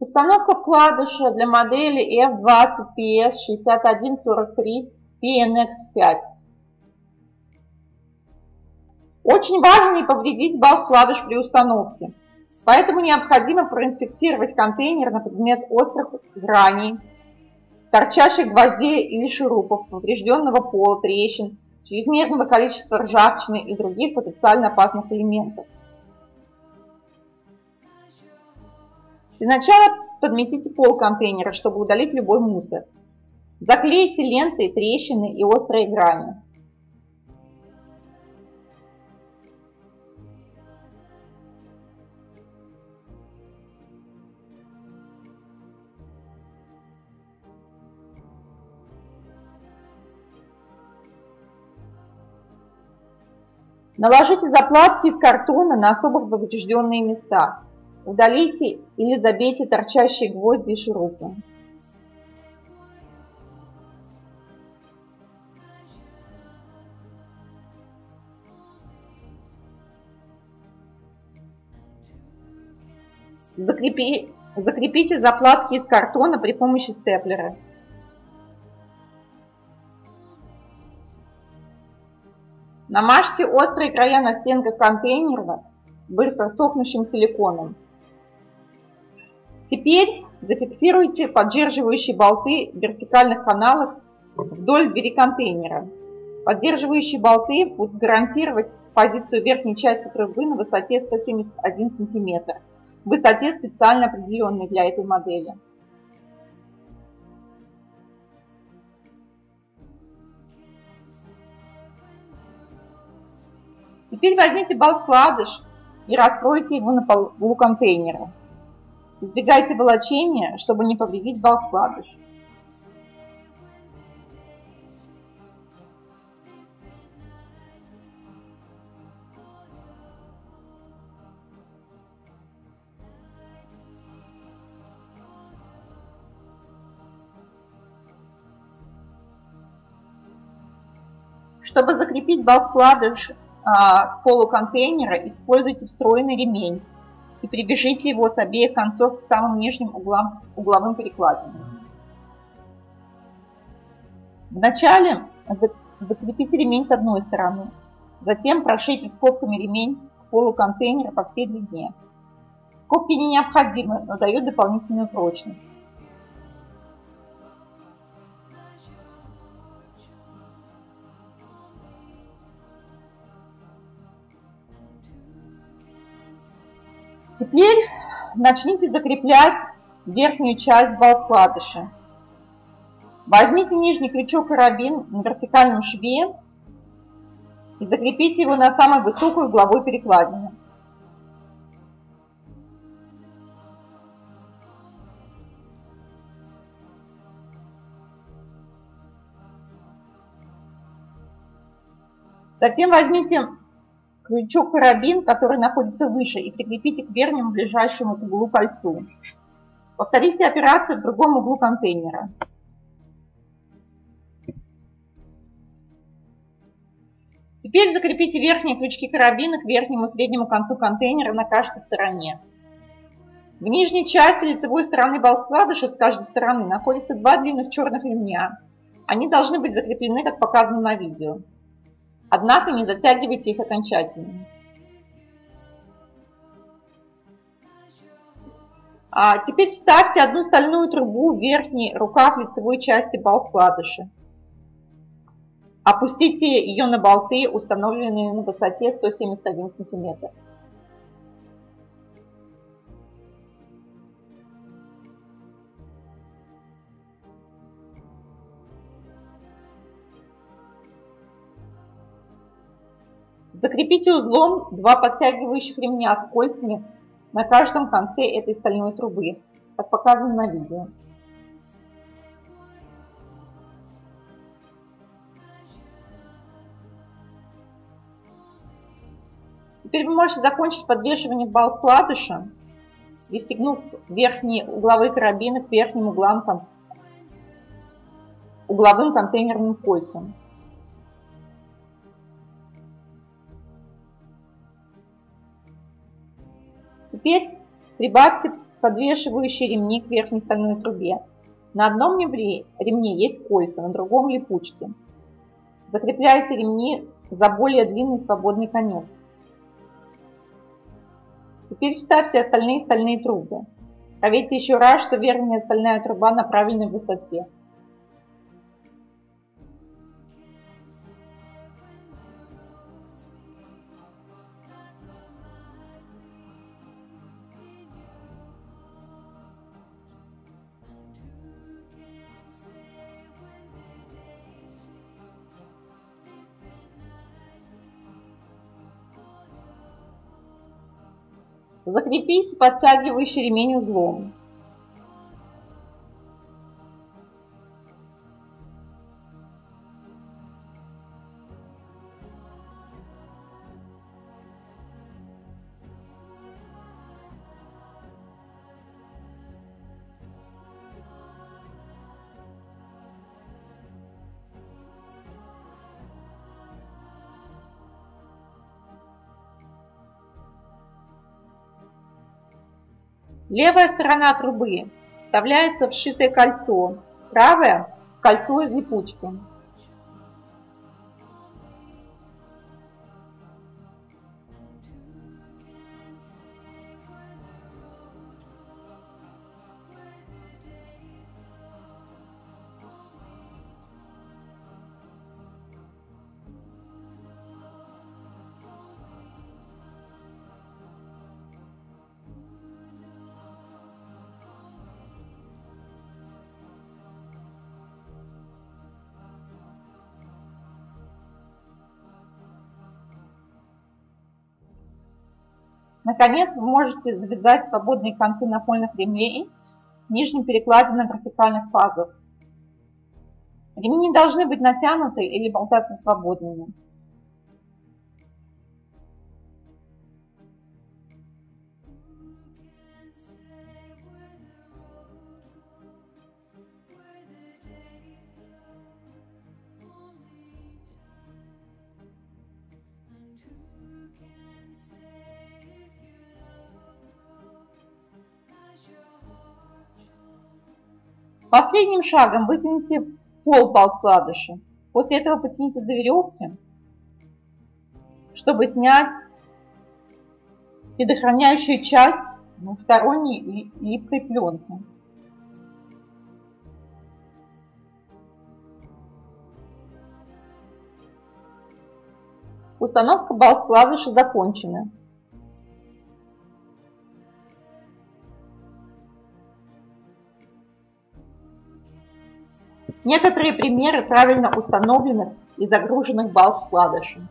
Установка вкладыша для модели F20PS6143 PNX5. Очень важно не повредить балк-вкладыш при установке, поэтому необходимо проинспектировать контейнер на предмет острых граней, торчащих гвоздей или шурупов, поврежденного пола, трещин, чрезмерного количества ржавчины и других потенциально опасных элементов. Для начала подметите пол контейнера, чтобы удалить любой мусор. Заклейте ленты, трещины и острые грани. Наложите заплатки из картона на особо поврежденные места. Удалите или забейте торчащие гвозди и шурупы. Закрепи, закрепите заплатки из картона при помощи степлера. Намажьте острые края на стенках контейнера быстро сохнущим силиконом. Теперь зафиксируйте поддерживающие болты вертикальных каналах вдоль двери контейнера. Поддерживающие болты будут гарантировать позицию верхней части трубы на высоте 171 см, высоте специально определенной для этой модели. Теперь возьмите балк-вкладыш и раскройте его на полу контейнера. Избегайте волочения, чтобы не повредить балк-вкладыш. Чтобы закрепить балк-вкладыш а, к полу контейнера используйте встроенный ремень и прибежите его с обеих концов к самым нижним углам, угловым перекладинам. Вначале закрепите ремень с одной стороны, затем прошейте скобками ремень к полу контейнера по всей длине. Скобки не необходимы, но дают дополнительную прочность. Теперь начните закреплять верхнюю часть балкладыша. Возьмите нижний крючок карабин на вертикальном шве и закрепите его на самой высокой угловой перекладине. Затем возьмите крючок-карабин, который находится выше, и прикрепите к верхнему ближайшему углу кольцу. Повторите операцию в другом углу контейнера. Теперь закрепите верхние крючки карабина к верхнему и среднему концу контейнера на каждой стороне. В нижней части лицевой стороны балкладыша с каждой стороны находятся два длинных черных ремня. Они должны быть закреплены, как показано на видео. Однако не затягивайте их окончательно. А теперь вставьте одну стальную трубу в верхний рукав лицевой части балк-вкладыша. Опустите ее на болты, установленные на высоте 171 см. Закрепите узлом два подтягивающих ремня с кольцами на каждом конце этой стальной трубы, как показано на видео. Теперь вы можете закончить подвешивание балл-вкладыша, пристегнув верхние угловые карабины к верхним углам, угловым контейнерным кольцам. Теперь прибавьте подвешивающие ремни к верхней стальной трубе. На одном ремне, есть кольца, на другом липучки. Закрепляйте ремни за более длинный свободный конец. Теперь вставьте остальные стальные трубы. Проверьте еще раз, что верхняя стальная труба на правильной высоте. Закрепить подтягивающий ремень узлом. Левая сторона трубы вставляется в сшитое кольцо, в кольцо из липучки. Наконец, вы можете завязать свободные концы напольных ремней перекладе на вертикальных пазах. Ремни не должны быть натянуты или болтаться свободными. Последним шагом вытяните пол балкладыша. После этого потяните за веревки, чтобы снять предохраняющую часть двухсторонней липкой пленки. Установка балк-вкладыша закончена. Некоторые примеры правильно установленных и загруженных балл вкладышей.